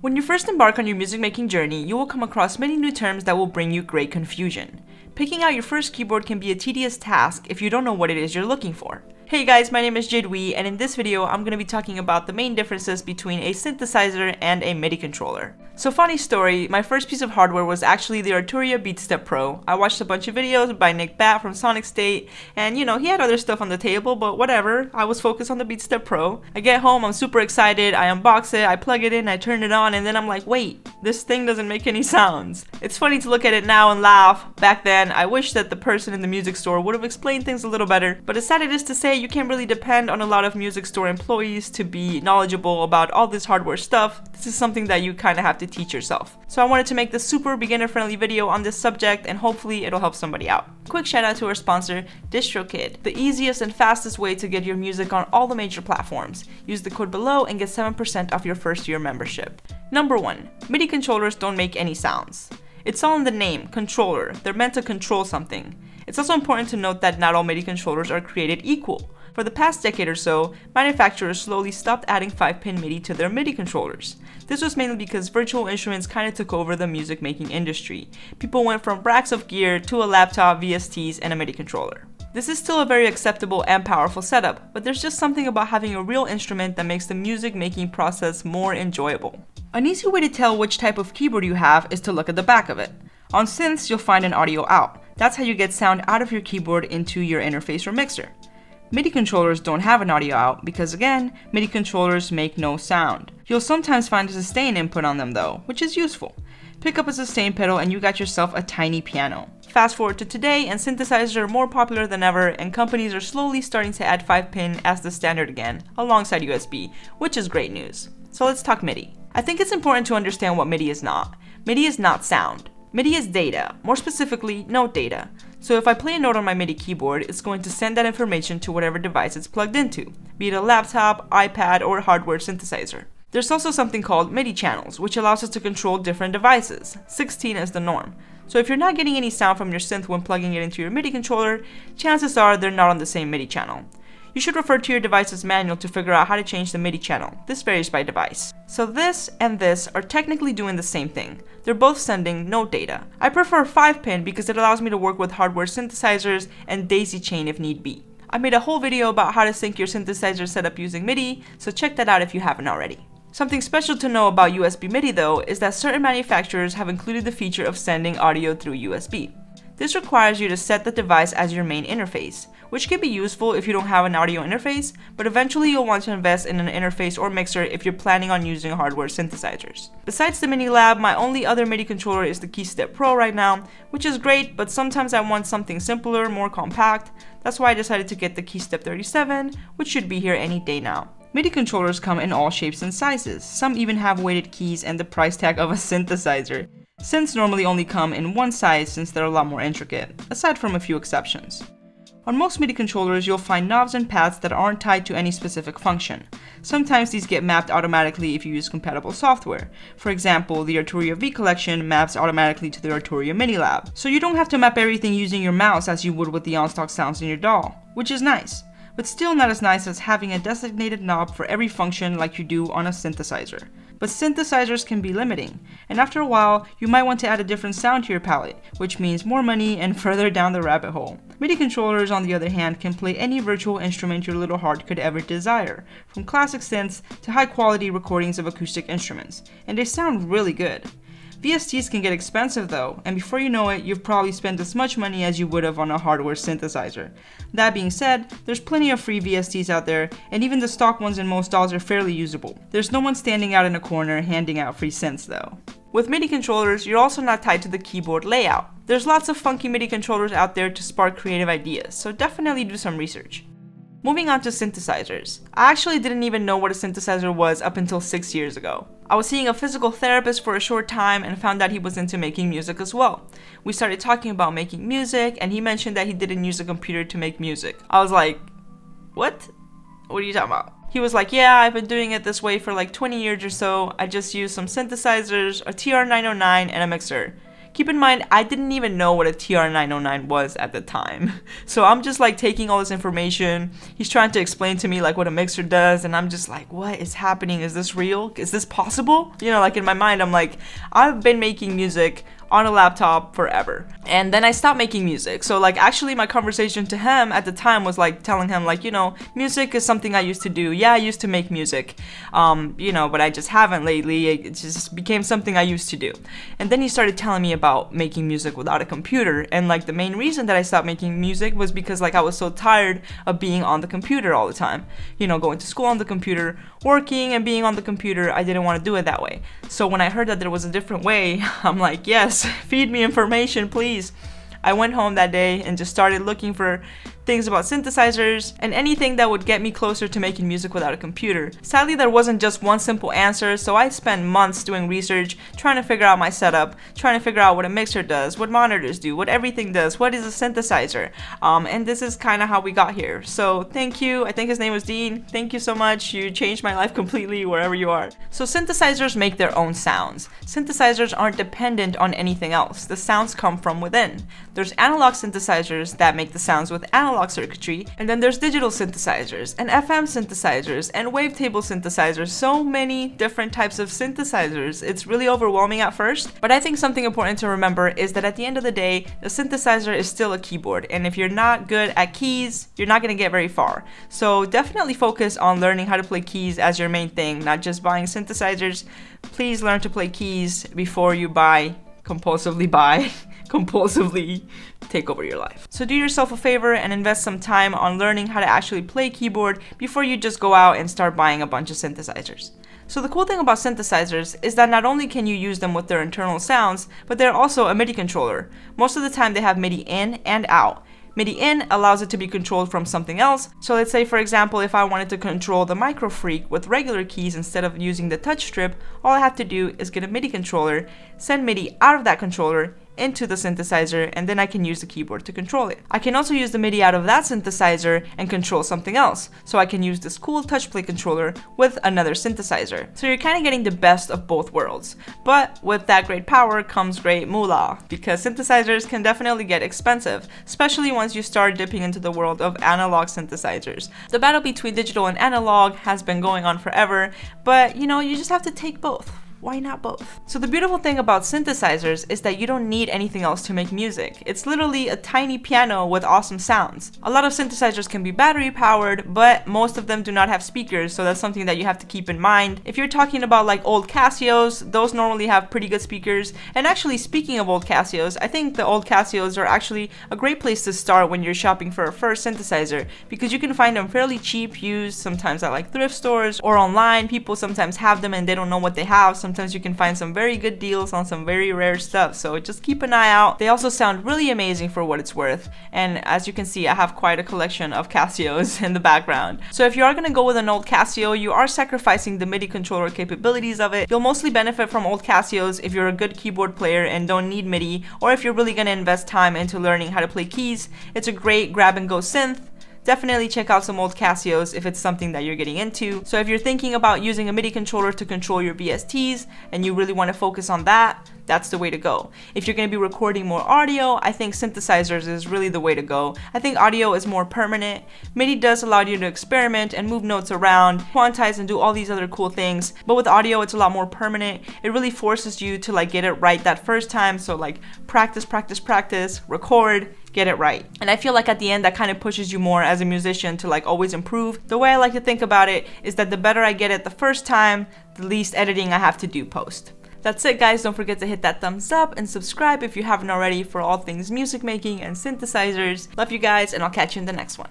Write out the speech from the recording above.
When you first embark on your music making journey, you will come across many new terms that will bring you great confusion. Picking out your first keyboard can be a tedious task if you don't know what it is you're looking for. Hey guys, my name is Jade Wii, and in this video I'm going to be talking about the main differences between a synthesizer and a MIDI controller. So funny story, my first piece of hardware was actually the Arturia BeatStep Pro. I watched a bunch of videos by Nick Batt from Sonic State, and you know, he had other stuff on the table, but whatever, I was focused on the BeatStep Pro. I get home, I'm super excited, I unbox it, I plug it in, I turn it on, and then I'm like, wait, this thing doesn't make any sounds. It's funny to look at it now and laugh. Back then, I wish that the person in the music store would have explained things a little better, but as sad it is to say, you can't really depend on a lot of music store employees to be knowledgeable about all this hardware stuff. This is something that you kind of have to teach yourself. So I wanted to make this super beginner friendly video on this subject and hopefully it'll help somebody out. Quick shout out to our sponsor, DistroKid, the easiest and fastest way to get your music on all the major platforms. Use the code below and get 7% off your first year membership. Number 1. MIDI controllers don't make any sounds. It's all in the name, controller. They're meant to control something. It's also important to note that not all MIDI controllers are created equal. For the past decade or so, manufacturers slowly stopped adding 5-pin MIDI to their MIDI controllers. This was mainly because virtual instruments kinda took over the music making industry. People went from racks of gear to a laptop, VSTs, and a MIDI controller. This is still a very acceptable and powerful setup, but there's just something about having a real instrument that makes the music making process more enjoyable. An easy way to tell which type of keyboard you have is to look at the back of it. On synths, you'll find an audio out. That's how you get sound out of your keyboard into your interface or mixer. MIDI controllers don't have an audio out because again, MIDI controllers make no sound. You'll sometimes find a sustain input on them though, which is useful. Pick up a sustain pedal and you got yourself a tiny piano. Fast forward to today and synthesizers are more popular than ever and companies are slowly starting to add 5-pin as the standard again, alongside USB, which is great news. So let's talk MIDI. I think it's important to understand what MIDI is not. MIDI is not sound. MIDI is data, more specifically, note data. So if I play a note on my MIDI keyboard, it's going to send that information to whatever device it's plugged into, be it a laptop, iPad, or hardware synthesizer. There's also something called MIDI channels, which allows us to control different devices. 16 is the norm. So if you're not getting any sound from your synth when plugging it into your MIDI controller, chances are they're not on the same MIDI channel. You should refer to your device's manual to figure out how to change the MIDI channel. This varies by device. So this and this are technically doing the same thing. They're both sending note data. I prefer 5-pin because it allows me to work with hardware synthesizers and daisy chain if need be. I made a whole video about how to sync your synthesizer setup using MIDI, so check that out if you haven't already. Something special to know about USB MIDI though is that certain manufacturers have included the feature of sending audio through USB. This requires you to set the device as your main interface, which can be useful if you don't have an audio interface, but eventually you'll want to invest in an interface or mixer if you're planning on using hardware synthesizers. Besides the Mini Lab, my only other MIDI controller is the KeyStep Pro right now, which is great, but sometimes I want something simpler, more compact. That's why I decided to get the KeyStep 37, which should be here any day now. MIDI controllers come in all shapes and sizes. Some even have weighted keys and the price tag of a synthesizer. Synths normally only come in one size since they're a lot more intricate, aside from a few exceptions. On most MIDI controllers, you'll find knobs and pads that aren't tied to any specific function. Sometimes these get mapped automatically if you use compatible software. For example, the Arturia V collection maps automatically to the Arturia Mini Lab. So you don't have to map everything using your mouse as you would with the on-stock sounds in your DAW, which is nice but still not as nice as having a designated knob for every function like you do on a synthesizer. But synthesizers can be limiting, and after a while, you might want to add a different sound to your palette, which means more money and further down the rabbit hole. MIDI controllers, on the other hand, can play any virtual instrument your little heart could ever desire, from classic synths to high quality recordings of acoustic instruments, and they sound really good. VSTs can get expensive though, and before you know it, you've probably spent as much money as you would have on a hardware synthesizer. That being said, there's plenty of free VSTs out there, and even the stock ones in most DAWs are fairly usable. There's no one standing out in a corner handing out free cents though. With MIDI controllers, you're also not tied to the keyboard layout. There's lots of funky MIDI controllers out there to spark creative ideas, so definitely do some research. Moving on to synthesizers. I actually didn't even know what a synthesizer was up until 6 years ago. I was seeing a physical therapist for a short time and found out he was into making music as well. We started talking about making music and he mentioned that he didn't use a computer to make music. I was like, what? What are you talking about? He was like, yeah, I've been doing it this way for like 20 years or so. I just use some synthesizers, a TR-909, and a mixer. Keep in mind, I didn't even know what a TR909 was at the time. So I'm just like taking all this information. He's trying to explain to me like what a mixer does, and I'm just like, what is happening? Is this real? Is this possible? You know, like in my mind, I'm like, I've been making music on a laptop forever. And then I stopped making music. So like actually my conversation to him at the time was like telling him like, you know, music is something I used to do. Yeah, I used to make music. Um, you know, but I just haven't lately. It just became something I used to do. And then he started telling me about making music without a computer. And like the main reason that I stopped making music was because like I was so tired of being on the computer all the time. You know, going to school on the computer, working and being on the computer. I didn't want to do it that way. So when I heard that there was a different way, I'm like, yes, feed me information, please. I went home that day and just started looking for things about synthesizers, and anything that would get me closer to making music without a computer. Sadly, there wasn't just one simple answer, so I spent months doing research, trying to figure out my setup, trying to figure out what a mixer does, what monitors do, what everything does, what is a synthesizer, um, and this is kind of how we got here. So thank you, I think his name was Dean, thank you so much, you changed my life completely wherever you are. So synthesizers make their own sounds. Synthesizers aren't dependent on anything else, the sounds come from within. There's analog synthesizers that make the sounds with analog analog circuitry, and then there's digital synthesizers, and FM synthesizers, and wavetable synthesizers, so many different types of synthesizers. It's really overwhelming at first, but I think something important to remember is that at the end of the day, the synthesizer is still a keyboard, and if you're not good at keys, you're not gonna get very far. So definitely focus on learning how to play keys as your main thing, not just buying synthesizers. Please learn to play keys before you buy, compulsively buy compulsively take over your life. So do yourself a favor and invest some time on learning how to actually play keyboard before you just go out and start buying a bunch of synthesizers. So the cool thing about synthesizers is that not only can you use them with their internal sounds, but they're also a MIDI controller. Most of the time they have MIDI in and out. MIDI in allows it to be controlled from something else. So let's say for example if I wanted to control the Microfreak with regular keys instead of using the touch strip, all I have to do is get a MIDI controller, send MIDI out of that controller, into the synthesizer and then I can use the keyboard to control it. I can also use the MIDI out of that synthesizer and control something else. So I can use this cool touch play controller with another synthesizer. So you're kind of getting the best of both worlds. But with that great power comes great moolah because synthesizers can definitely get expensive, especially once you start dipping into the world of analog synthesizers. The battle between digital and analog has been going on forever, but you know, you just have to take both why not both? So the beautiful thing about synthesizers is that you don't need anything else to make music. It's literally a tiny piano with awesome sounds. A lot of synthesizers can be battery powered, but most of them do not have speakers, so that's something that you have to keep in mind. If you're talking about like old Casios, those normally have pretty good speakers. And actually speaking of old Casios, I think the old Casios are actually a great place to start when you're shopping for a first synthesizer because you can find them fairly cheap used sometimes at like thrift stores or online. People sometimes have them and they don't know what they have. Sometimes you can find some very good deals on some very rare stuff. So just keep an eye out. They also sound really amazing for what it's worth. And as you can see, I have quite a collection of Casios in the background. So if you are gonna go with an old Casio, you are sacrificing the MIDI controller capabilities of it. You'll mostly benefit from old Casios if you're a good keyboard player and don't need MIDI, or if you're really gonna invest time into learning how to play keys. It's a great grab and go synth definitely check out some old Casios if it's something that you're getting into. So if you're thinking about using a MIDI controller to control your VSTs and you really want to focus on that, that's the way to go. If you're going to be recording more audio, I think synthesizers is really the way to go. I think audio is more permanent. MIDI does allow you to experiment and move notes around, quantize and do all these other cool things. But with audio, it's a lot more permanent. It really forces you to like get it right that first time. So like practice, practice, practice, record, get it right. And I feel like at the end that kind of pushes you more as a musician to like always improve. The way I like to think about it is that the better I get it the first time, the least editing I have to do post. That's it guys, don't forget to hit that thumbs up and subscribe if you haven't already for all things music making and synthesizers. Love you guys and I'll catch you in the next one.